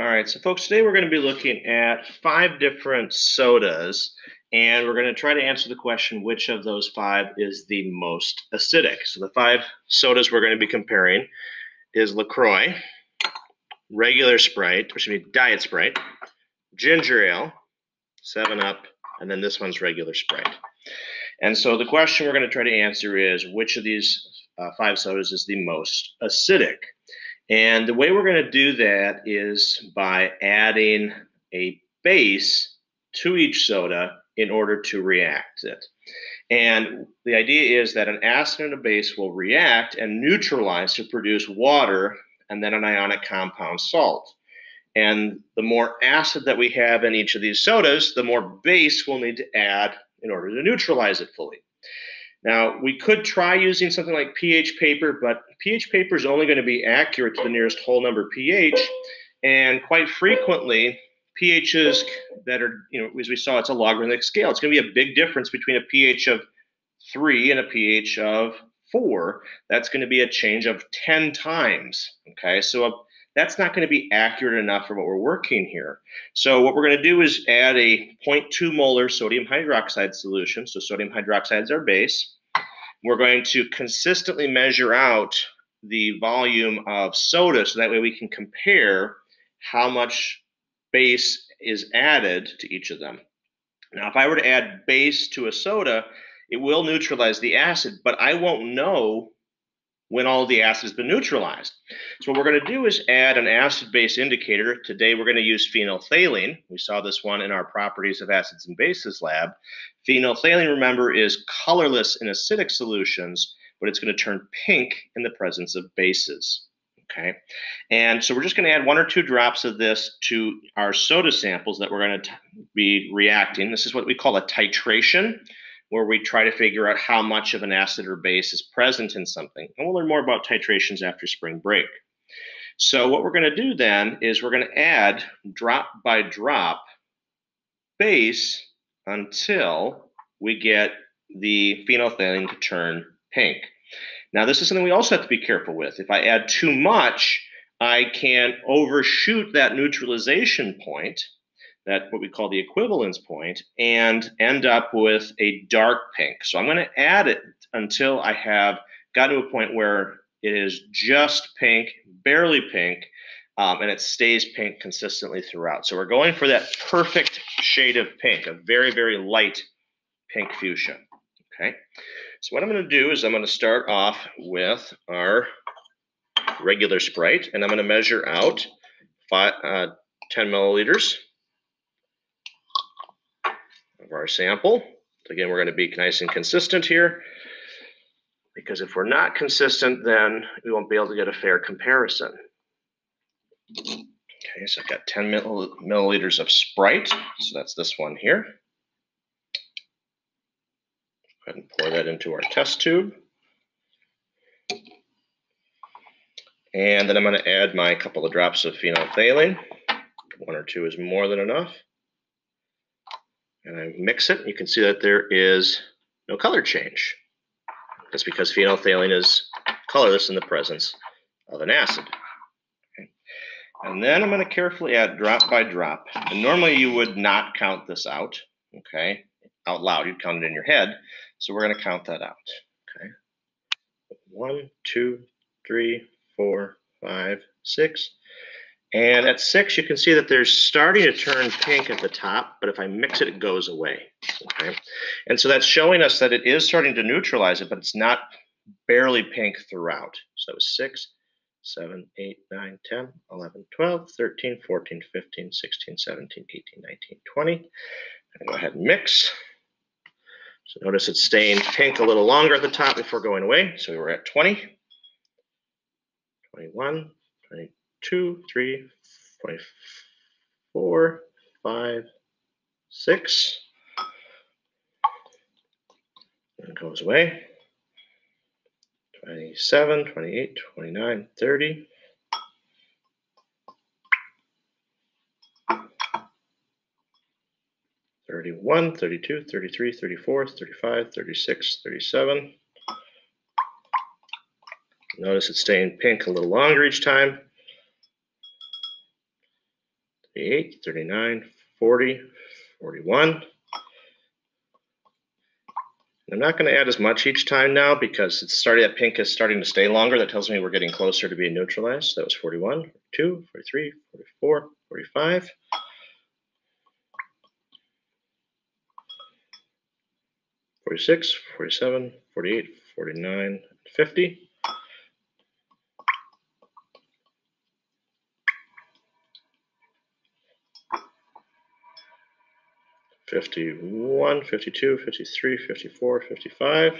All right, so folks, today we're going to be looking at five different sodas, and we're going to try to answer the question which of those five is the most acidic. So the five sodas we're going to be comparing is LaCroix, regular Sprite, or excuse me, Diet Sprite, ginger ale, 7-Up, and then this one's regular Sprite. And so the question we're going to try to answer is which of these uh, five sodas is the most acidic? And the way we're going to do that is by adding a base to each soda in order to react it. And the idea is that an acid and a base will react and neutralize to produce water and then an ionic compound salt. And the more acid that we have in each of these sodas, the more base we'll need to add in order to neutralize it fully. Now, we could try using something like pH paper, but pH paper is only going to be accurate to the nearest whole number pH. And quite frequently, pHs that are, you know, as we saw, it's a logarithmic scale. It's going to be a big difference between a pH of 3 and a pH of 4. That's going to be a change of 10 times. Okay, so a, that's not going to be accurate enough for what we're working here. So what we're going to do is add a 0.2 molar sodium hydroxide solution. So sodium hydroxide is our base. We're going to consistently measure out the volume of soda so that way we can compare how much base is added to each of them. Now, if I were to add base to a soda, it will neutralize the acid, but I won't know when all the acid has been neutralized. So what we're going to do is add an acid-base indicator. Today we're going to use phenolphthalein. We saw this one in our properties of acids and bases lab. Phenolphthalein, remember, is colorless in acidic solutions, but it's going to turn pink in the presence of bases. Okay, and so we're just going to add one or two drops of this to our soda samples that we're going to be reacting. This is what we call a titration where we try to figure out how much of an acid or base is present in something. And we'll learn more about titrations after spring break. So what we're going to do then is we're going to add drop by drop base until we get the phenolphthalein to turn pink. Now this is something we also have to be careful with. If I add too much, I can overshoot that neutralization point that what we call the equivalence point, and end up with a dark pink. So I'm going to add it until I have gotten to a point where it is just pink, barely pink, um, and it stays pink consistently throughout. So we're going for that perfect shade of pink, a very, very light pink fuchsia. Okay. So what I'm going to do is I'm going to start off with our regular Sprite, and I'm going to measure out five, uh, 10 milliliters of our sample. Again, we're going to be nice and consistent here because if we're not consistent, then we won't be able to get a fair comparison. Okay, so I've got 10 milliliters of Sprite, so that's this one here. Go ahead and pour that into our test tube. And then I'm going to add my couple of drops of phenolphthalein. One or two is more than enough and I mix it, you can see that there is no color change. That's because phenolphthalein is colorless in the presence of an acid. And then I'm going to carefully add drop by drop. And normally you would not count this out, okay, out loud. You'd count it in your head. So we're going to count that out, okay. One, two, three, four, five, six, and at six, you can see that there's starting to turn pink at the top, but if I mix it, it goes away. Okay. And so that's showing us that it is starting to neutralize it, but it's not barely pink throughout. So six, seven, eight, nine, 10, 11, 12, 13, 14, 15, 16, 17, 18, 19, 20. I'm go ahead and mix. So notice it's staying pink a little longer at the top before going away. So we were at 20, 21, 22, two, three, four, five, six. And it goes away. 27, 28, 29, 30. Thirty-one, thirty-two, thirty-three, thirty-four, thirty-five, thirty-six, thirty-seven. Notice it's staying pink a little longer each time. 38, 39, 40, 41. I'm not going to add as much each time now because it's starting, that pink is starting to stay longer. That tells me we're getting closer to being neutralized. That was 41, 42, 43, 44, 45. Forty-six, forty-seven, forty-eight, forty-nine, fifty. Fifty-one, fifty-two, fifty-three, fifty-four, fifty-five.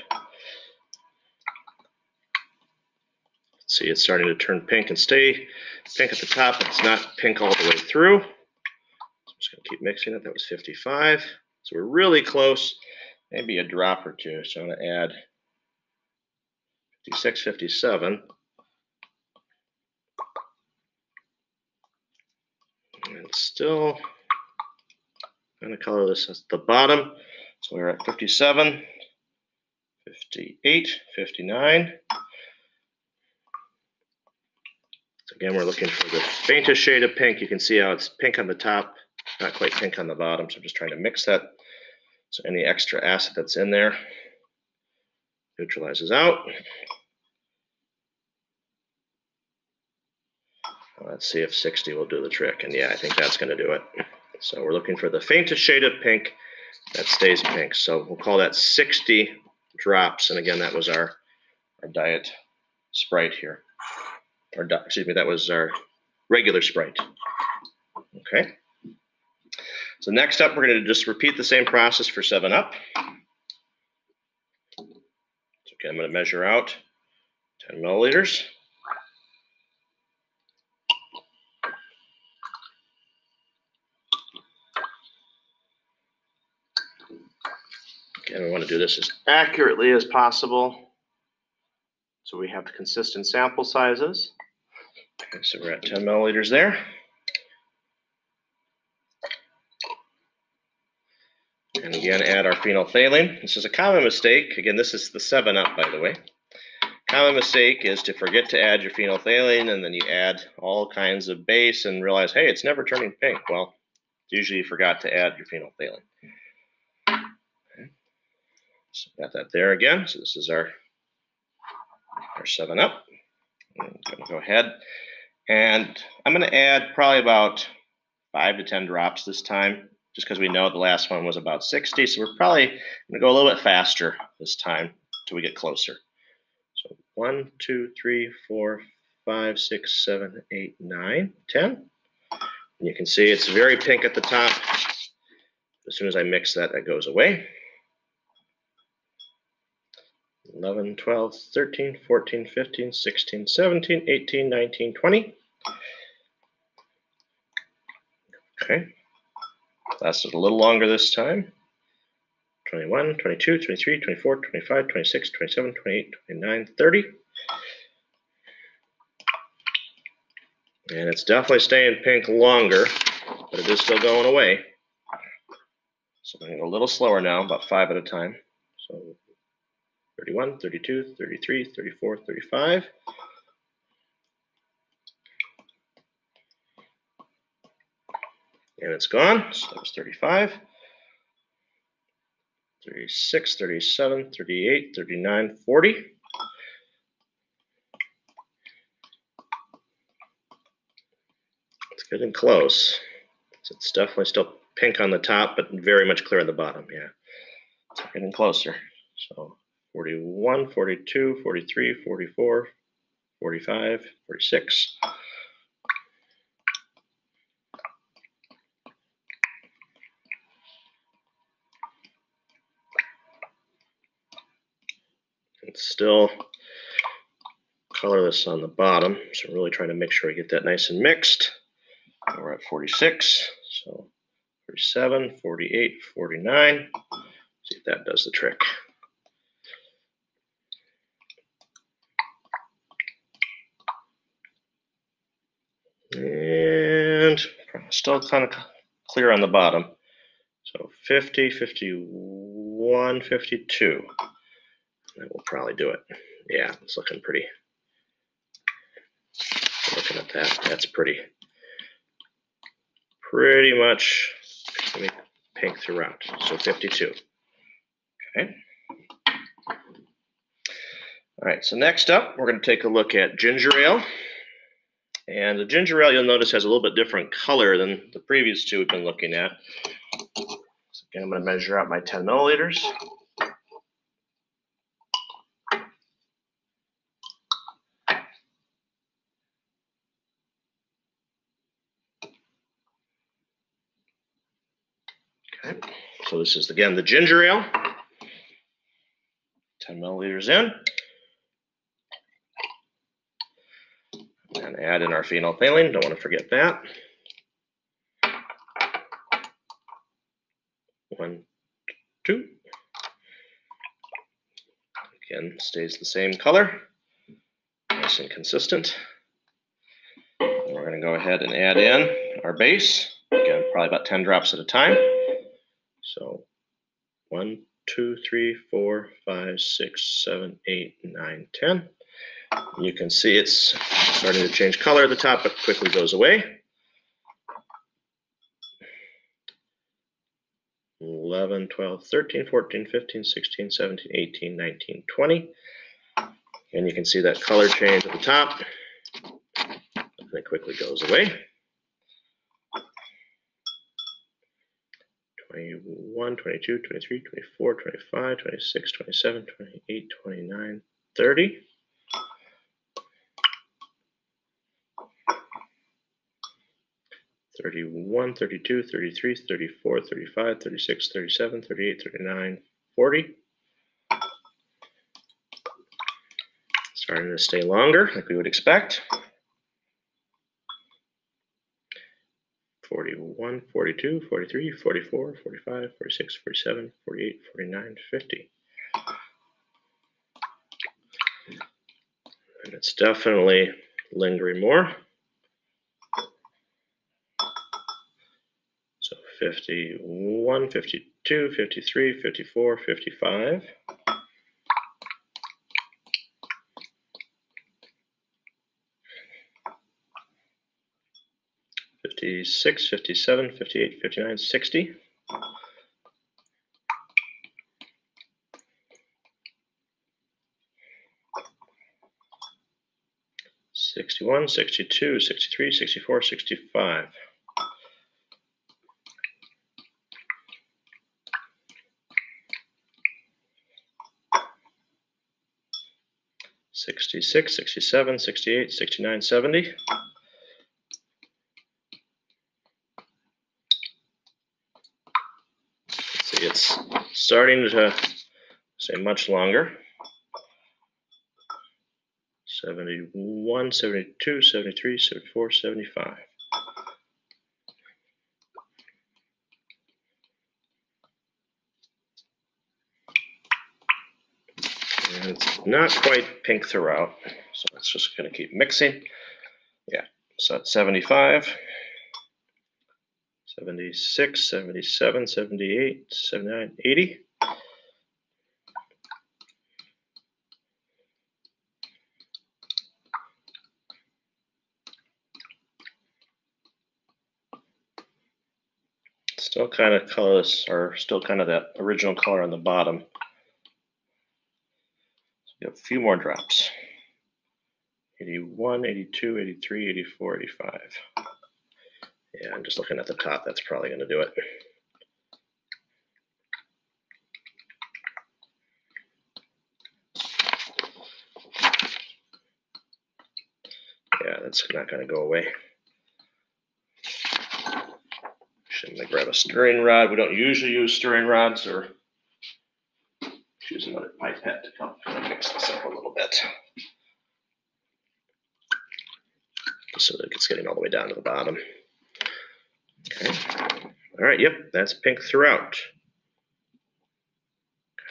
See, it's starting to turn pink and stay pink at the top, it's not pink all the way through. So I'm just gonna keep mixing it. That was 55. So we're really close, maybe a drop or two. So I'm gonna add 56, 57. And still gonna color this at the bottom. So we're at 57, 58, 59. So again, we're looking for the faintest shade of pink. You can see how it's pink on the top, not quite pink on the bottom. So I'm just trying to mix that. So any extra acid that's in there neutralizes out. Let's see if 60 will do the trick. And yeah, I think that's going to do it. So we're looking for the faintest shade of pink that stays pink. So we'll call that 60 drops. And again, that was our, our diet Sprite here. Or excuse me, that was our regular Sprite. Okay. So next up, we're going to just repeat the same process for 7-Up. Okay, I'm going to measure out 10 milliliters. Again, we want to do this as accurately as possible. So we have consistent sample sizes. Okay, so we're at 10 milliliters there. And again, add our phenolphthalein. This is a common mistake. Again, this is the 7-Up, by the way. Common mistake is to forget to add your phenolphthalein, and then you add all kinds of base and realize, hey, it's never turning pink. Well, usually you forgot to add your phenolphthalein. So got that there again. So this is our, our 7-Up. I'm going to go ahead and I'm going to add probably about 5 to 10 drops this time, just because we know the last one was about 60. So we're probably going to go a little bit faster this time until we get closer. So 1, 2, 3, 4, 5, 6, 7, 8, 9, 10. And you can see it's very pink at the top. As soon as I mix that, that goes away. 11, 12, 13, 14, 15, 16, 17, 18, 19, 20. Okay. Lasted a little longer this time. 21, 22, 23, 24, 25, 26, 27, 28, 29, 30. And it's definitely staying pink longer, but it is still going away. So I'm going to go a little slower now, about five at a time. So 31, 32, 33, 34, 35. And it's gone. So that was 35. 36, 37, 38, 39, 40. It's getting close. So it's definitely still pink on the top, but very much clear on the bottom. Yeah, it's getting closer. So 41, 42, 43, 44, 45, 46. And still colorless on the bottom. So really trying to make sure I get that nice and mixed. we're at 46. So 47, 48, 49. See if that does the trick. And still kind of clear on the bottom. So 50, 51, 52. That will probably do it. Yeah, it's looking pretty. Looking at that, that's pretty, pretty much gonna be pink throughout, so 52. Okay. All right, so next up, we're going to take a look at ginger ale. And the ginger ale, you'll notice, has a little bit different color than the previous two we've been looking at. So again, I'm going to measure out my 10 milliliters. Okay, so this is again the ginger ale. 10 milliliters in. And add in our phenolphthalein, don't want to forget that. One, two. Again, stays the same color, nice and consistent. And we're going to go ahead and add in our base. Again, probably about 10 drops at a time. So one, two, three, four, five, six, seven, eight, nine, ten. You can see it's starting to change color at the top, but quickly goes away. 11, 12, 13, 14, 15, 16, 17, 18, 19, 20. And you can see that color change at the top. And it quickly goes away. 21, 22, 23, 24, 25, 26, 27, 28, 29, 30. Thirty-one, thirty-two, thirty-three, thirty-four, thirty-five, thirty-six, thirty-seven, thirty-eight, thirty-nine, forty. Starting to stay longer, like we would expect. 41, 42, 43, 44, 45, 46, 47, 48, 49, 50. And it's definitely lingering more. So 51, 52, 53, 54, 55. 56, 57, 58, 59, 60. Sixty-one, sixty-two, sixty-three, sixty-four, sixty-five. Sixty-six, sixty-seven, sixty-eight, sixty-nine, seventy. See, it's starting to say much longer. 71, 72, 73, 74, 75. And it's not quite pink throughout, so it's just going to keep mixing. Yeah, so at 75. 76, 77, 78, 79, 80. Still kind of colorless, or still kind of that original color on the bottom. A few more drops. 81, 82, 83, 84, 85. Yeah, I'm just looking at the top. That's probably going to do it. Yeah, that's not going to go away. Shouldn't I grab a stirring rod? We don't usually use stirring rods or use another pipette to help mix this So that it's getting all the way down to the bottom. Okay. All right, yep, that's pink throughout.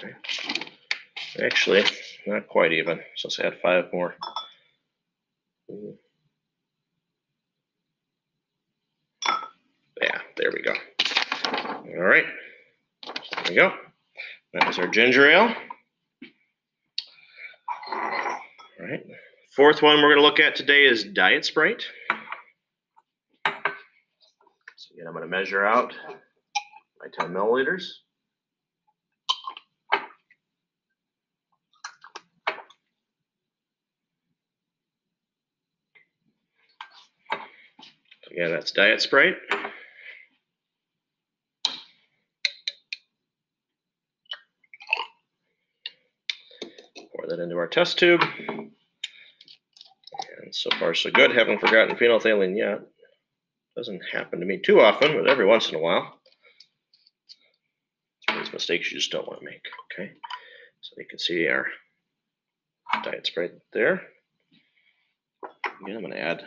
Okay. Actually, not quite even. So let's add five more. Yeah, there we go. All right, there we go. That was our ginger ale. All right. Fourth one we're going to look at today is Diet Sprite. So again, I'm going to measure out my 10 milliliters. Again, that's Diet Sprite. Pour that into our test tube. So far, so good. Haven't forgotten phenolphthalein yet. Doesn't happen to me too often, but every once in a while. It's one of those mistakes you just don't want to make. Okay. So you can see our diet Sprite there. Again, I'm going to add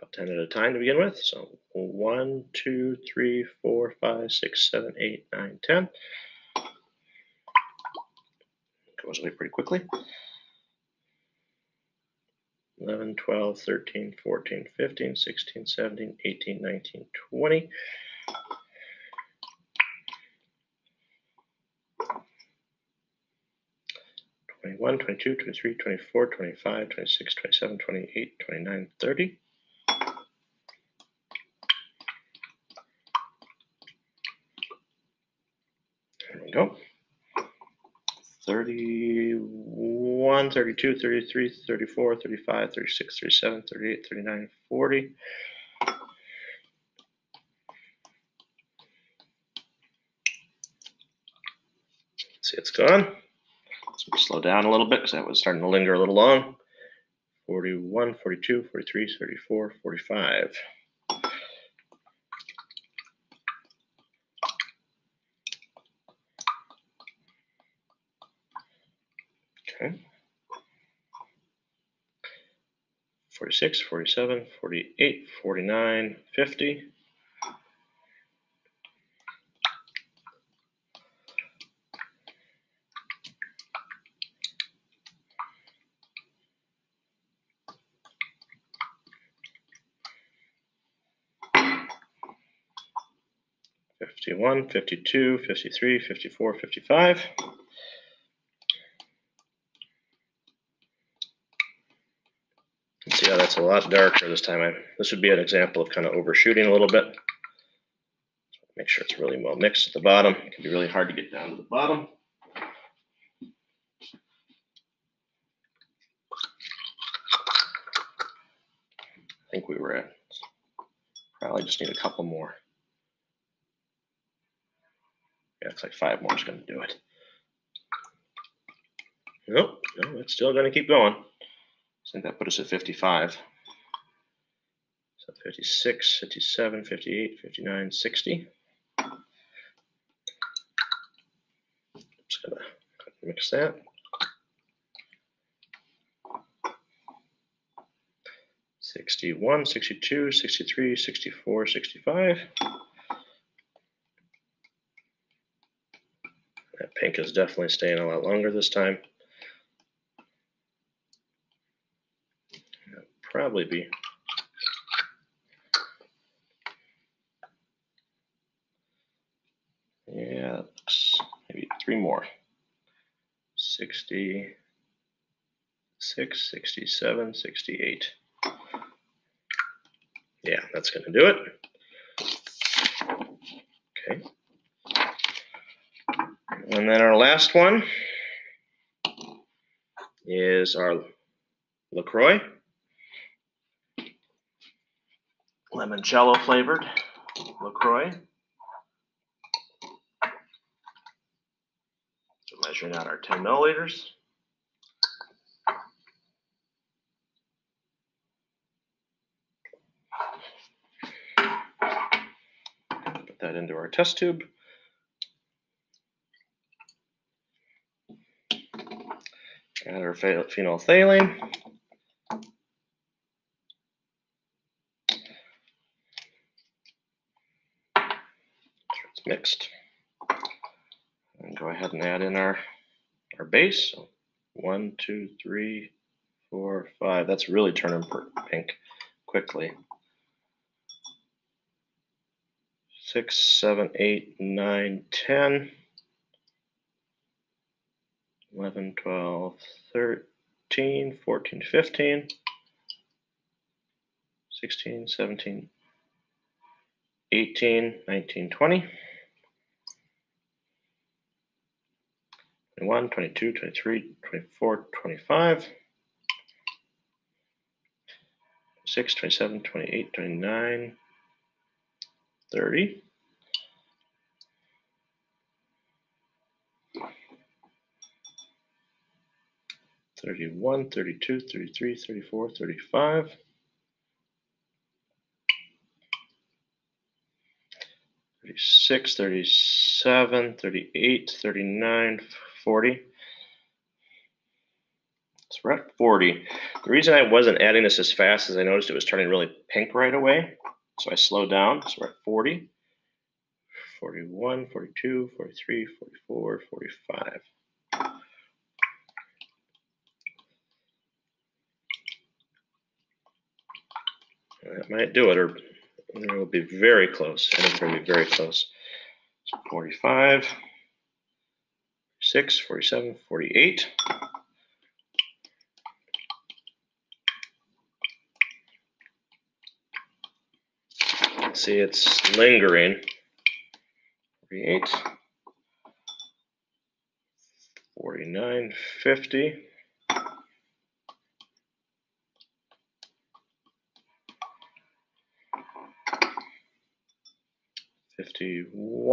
about 10 at a time to begin with. So 1, 2, 3, 4, 5, 6, 7, 8, 9, 10. Goes away pretty quickly. 11, 12, 13, 14, 15, 16, 17, 18, 19, 20. Twenty-one, twenty-two, twenty-three, twenty-four, twenty-five, twenty-six, twenty-seven, twenty-eight, twenty-nine, thirty. There we go. 31, 32, 33, 34, 35, 36, 37, 38, 39, 40. See, it's gone. We slow down a little bit because that was starting to linger a little long. 41, 42, 43, 34, 45. Okay. 46, 47, 48, 49, 50. Fifty-one, fifty-two, fifty-three, fifty-four, fifty-five. How that's a lot darker this time. I, this would be an example of kind of overshooting a little bit. Make sure it's really well mixed at the bottom. It can be really hard to get down to the bottom. I think we were at, probably just need a couple more. Yeah, it's like five more is going to do it. Nope, no, it's still going to keep going. Think that put us at 55. So 56, 57, 58, 59, 60. Just gonna mix that. Sixty-one, sixty-two, sixty-three, sixty-four, sixty-five. That pink is definitely staying a lot longer this time. Probably be. Yeah maybe three more. 66 67 68 yeah that's going to do it. Okay. And then our last one is our LaCroix. Limoncello flavored LaCroix. Measuring out our 10 milliliters. Put that into our test tube. Add our phenolphthalein. Mixed. And go ahead and add in our, our base. So one, two, three, four, five. That's really turning pink quickly. Six, seven, eight, nine, ten. 11, 12, 13, 14, 15, 16, 17, 18, 19, 20. 21, 22, 23, 24, 25. 26, 27, 28, 29, 30. Thirty-one, thirty-two, thirty-three, thirty-four, thirty-five. Thirty-six, thirty-seven, thirty-eight, thirty-nine, forty. So we're at forty. The reason I wasn't adding this as fast is I noticed it was turning really pink right away. So I slowed down. So we're at 40, 41, 42, 43, 44, 45. That might do it, or it will be very close. It's going to be very close. So 45, 6, 47, 48. See, it's lingering. 48, 49, 50.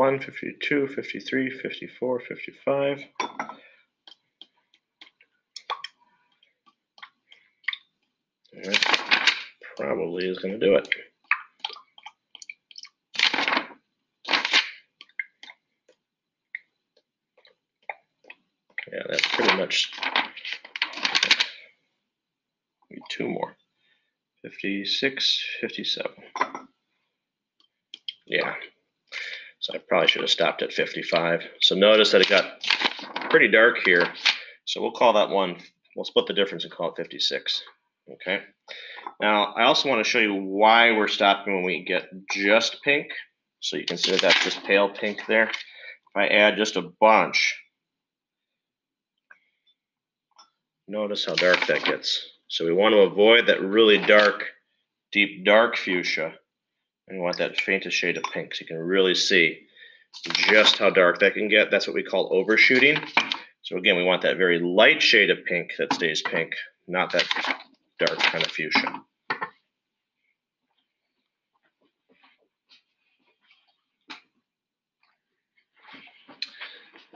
Fifty-one, fifty-two, fifty-three, fifty-four, fifty-five. And That probably is gonna do it. Yeah, that's pretty much. Maybe two more. 56, 57. Yeah. Probably should have stopped at 55. So notice that it got pretty dark here. So we'll call that one, we'll split the difference and call it 56. Okay. Now, I also want to show you why we're stopping when we get just pink. So you consider that just pale pink there. If I add just a bunch, Notice how dark that gets. So we want to avoid that really dark, deep dark fuchsia. And we want that faintest shade of pink so you can really see just how dark that can get. That's what we call overshooting. So again, we want that very light shade of pink that stays pink, not that dark kind of fuchsia.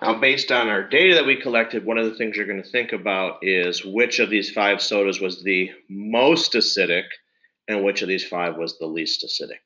Now, based on our data that we collected, one of the things you're going to think about is which of these five sodas was the most acidic and which of these five was the least acidic.